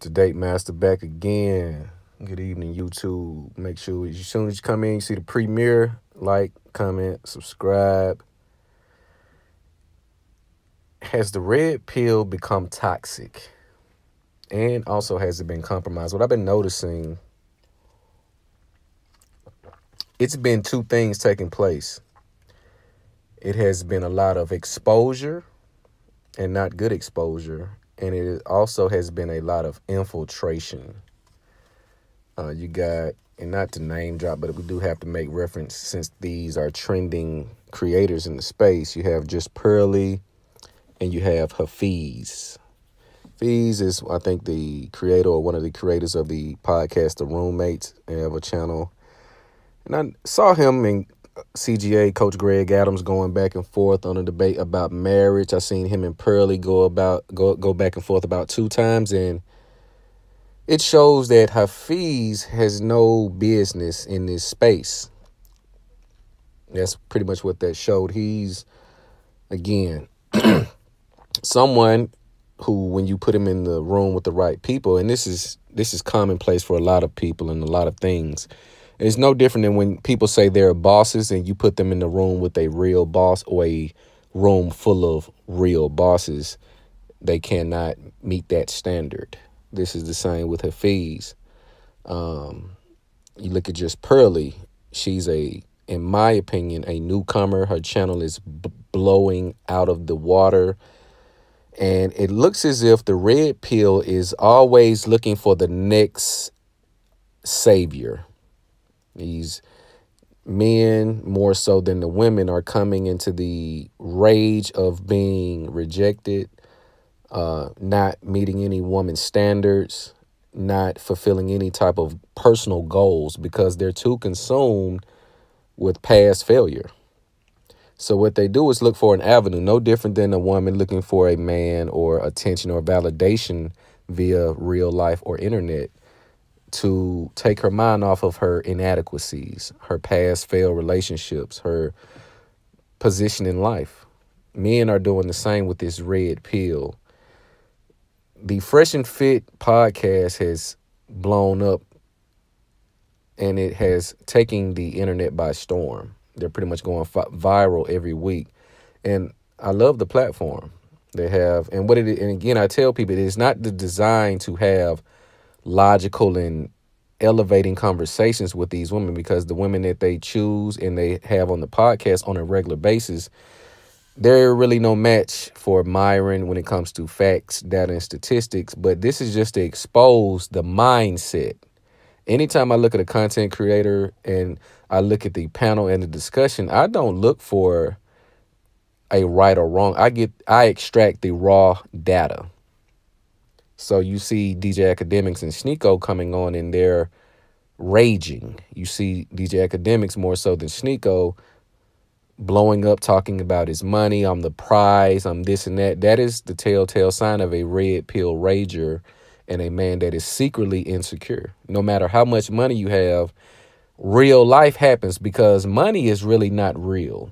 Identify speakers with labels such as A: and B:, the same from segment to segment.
A: The Date Master back again. Good evening, YouTube. Make sure as soon as you come in, you see the premiere, like, comment, subscribe. Has the red pill become toxic? And also, has it been compromised? What I've been noticing, it's been two things taking place. It has been a lot of exposure and not good exposure. And it also has been a lot of infiltration. Uh, you got, and not to name drop, but we do have to make reference since these are trending creators in the space. You have just Pearly and you have Hafiz. Hafiz is, I think, the creator or one of the creators of the podcast, The Roommates. They have a channel. And I saw him in CGA, Coach Greg Adams, going back and forth on a debate about marriage. I seen him and Pearly go about go go back and forth about two times, and it shows that Hafiz has no business in this space. That's pretty much what that showed. He's again someone who when you put him in the room with the right people and this is this is commonplace for a lot of people and a lot of things it's no different than when people say they're bosses and you put them in the room with a real boss or a room full of real bosses they cannot meet that standard. This is the same with Hafiz. Um you look at just pearly she's a in my opinion a newcomer. Her channel is b- blowing out of the water. And it looks as if the red pill is always looking for the next savior. These men, more so than the women, are coming into the rage of being rejected, uh, not meeting any woman's standards, not fulfilling any type of personal goals because they're too consumed with past failure. So what they do is look for an avenue, no different than a woman looking for a man or attention or validation via real life or internet to take her mind off of her inadequacies, her past failed relationships, her position in life. Men are doing the same with this red pill. The Fresh and Fit podcast has blown up and it has taken the internet by storm. They're pretty much going viral every week. And I love the platform they have. And what it and again, I tell people it is not the design to have logical and elevating conversations with these women because the women that they choose and they have on the podcast on a regular basis, they're really no match for Myron when it comes to facts, data, and statistics. But this is just to expose the mindset. Anytime I look at a content creator and I look at the panel and the discussion, I don't look for a right or wrong. I get I extract the raw data. So you see DJ Akademiks and Sneako coming on and they're raging. You see DJ Akademiks more so than Sneako blowing up talking about his money, I'm the prize, I'm this and that. That is the telltale sign of a red pill rager and a man that is secretly insecure. No matter how much money you have, real life happens because money is really not real.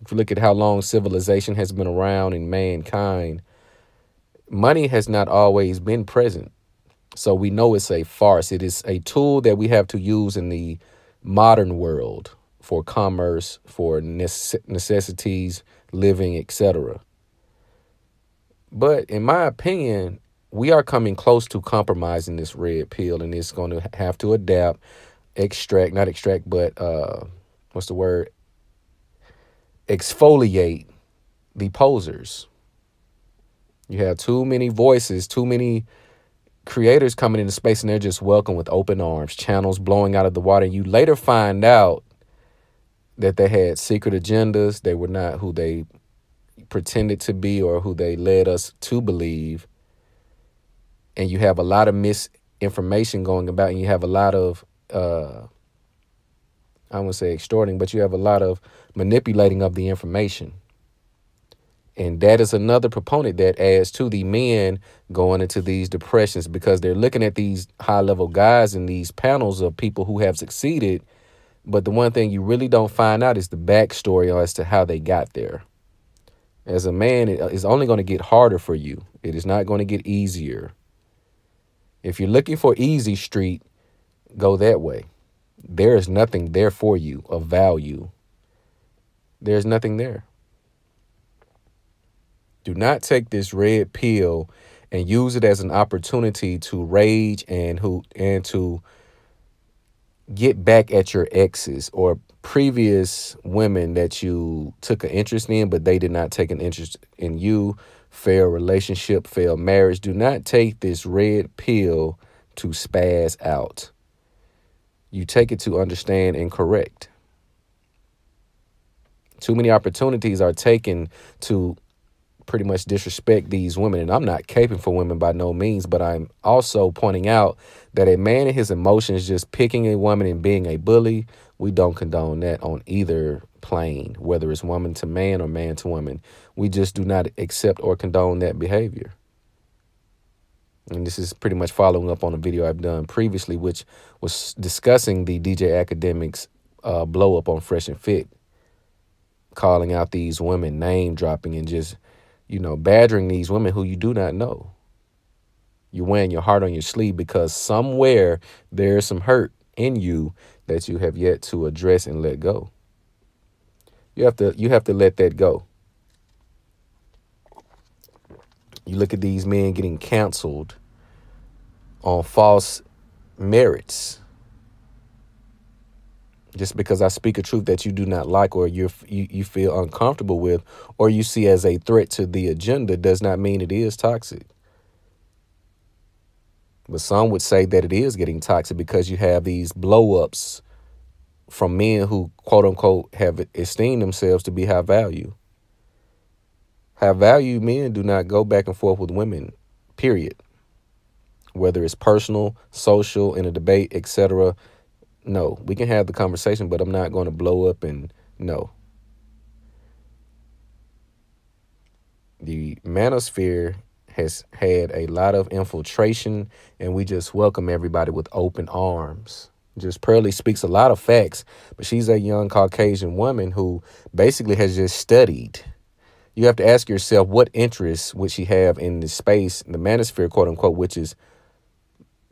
A: If you look at how long civilization has been around in mankind, money has not always been present. So we know it's a farce. It is a tool that we have to use in the modern world for commerce, for necessities, living, etc. But in my opinion, we are coming close to compromising this red pill and it's going to have to adapt extract, not extract, but uh, what's the word? Exfoliate the posers. You have too many voices, too many creators coming into space, and they're just welcome with open arms, channels blowing out of the water. You later find out that they had secret agendas. They were not who they pretended to be or who they led us to believe. And you have a lot of misinformation going about, and you have a lot of uh, I won't say extorting, but you have a lot of manipulating of the information. And that is another proponent that adds to the men going into these depressions because they're looking at these high level guys in these panels of people who have succeeded. But the one thing you really don't find out is the backstory as to how they got there. As a man, it uh, is only going to get harder for you. It is not going to get easier. If you're looking for easy street, go that way. There is nothing there for you of value. There's nothing there. Do not take this red pill and use it as an opportunity to rage and who and to get back at your exes or previous women that you took an interest in but they did not take an interest in you. Failed relationship failed marriage. Do not take this red pill to spaz out. You take it to understand and correct. Too many opportunities are taken to pretty much disrespect these women. And I'm not caping for women by no means, but I'm also pointing out that a man in his emotions just picking a woman and being a bully, we don't condone that on either plane, whether it's woman to man or man to woman. We just do not accept or condone that behavior. And this is pretty much following up on a video I've done previously, which was discussing the DJ Akademiks uh, blow up on Fresh and Fit, calling out these women, name dropping, and just you know, badgering these women who you do not know. You're wearing your heart on your sleeve because somewhere there's some hurt in you that you have yet to address and let go. You have to you have to let that go. You look at these men getting canceled on false merits just because I speak a truth that you do not like or you you feel uncomfortable with or you see as a threat to the agenda does not mean it is toxic. But some would say that it is getting toxic because you have these blow-ups from men who quote unquote have esteemed themselves to be high value. High value men do not go back and forth with women, period. Whether it's personal, social, in a debate, etc no, we can have the conversation, but I'm not going to blow up and no. The manosphere has had a lot of infiltration, and we just welcome everybody with open arms. Just Pearly speaks a lot of facts, but she's a young Caucasian woman who basically has just studied. You have to ask yourself what interests would she have in the space, the manosphere, quote unquote, which is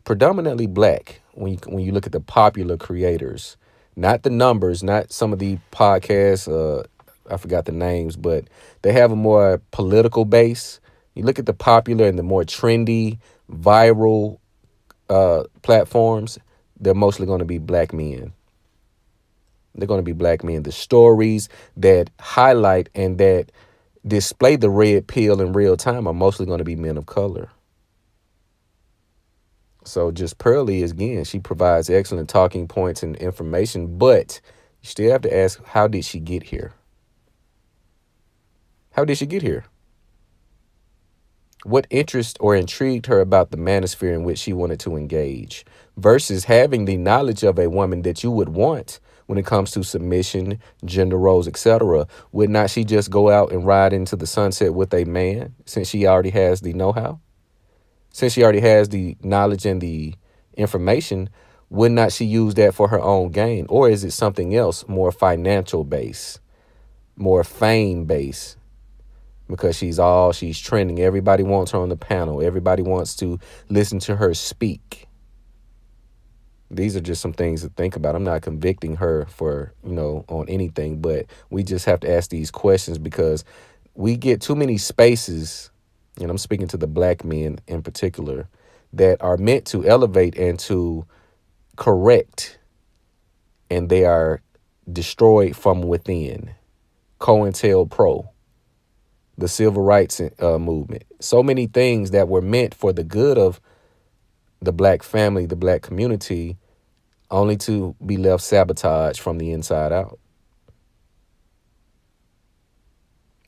A: predominantly black when you, when you look at the popular creators, not the numbers, not some of the podcasts. Uh, I forgot the names, but they have a more political base. You look at the popular and the more trendy, viral uh, platforms. They're mostly going to be black men. They're going to be black men. The stories that highlight and that display the red pill in real time are mostly going to be men of color. So just Pearly again, she provides excellent talking points and information, but you still have to ask, how did she get here? How did she get here? What interest or intrigued her about the manosphere in which she wanted to engage versus having the knowledge of a woman that you would want when it comes to submission, gender roles, etc. Would not she just go out and ride into the sunset with a man since she already has the know-how? Since she already has the knowledge and the information, would not she use that for her own gain? Or is it something else more financial based, more fame based? Because she's all, she's trending. Everybody wants her on the panel. Everybody wants to listen to her speak. These are just some things to think about. I'm not convicting her for, you know, on anything, but we just have to ask these questions because we get too many spaces and I'm speaking to the black men in particular, that are meant to elevate and to correct, and they are destroyed from within. COINTELPRO, the civil rights uh, movement, so many things that were meant for the good of the black family, the black community, only to be left sabotaged from the inside out.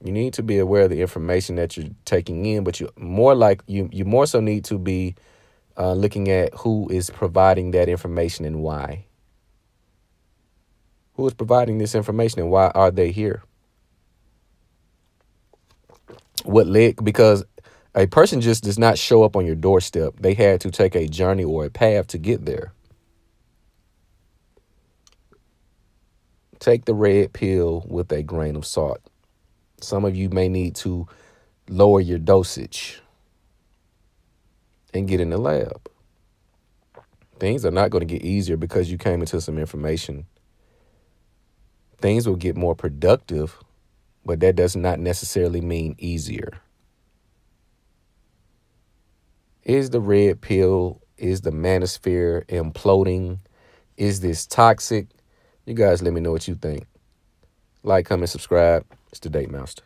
A: You need to be aware of the information that you're taking in, but you more like you you more so need to be uh, looking at who is providing that information and why. Who is providing this information and why are they here? What led because a person just does not show up on your doorstep. They had to take a journey or a path to get there. Take the red pill with a grain of salt. Some of you may need to lower your dosage and get in the lab. Things are not going to get easier because you came into some information. Things will get more productive, but that does not necessarily mean easier. Is the red pill, is the manosphere imploding? Is this toxic? You guys let me know what you think. Like, comment, subscribe. It's the Date Master.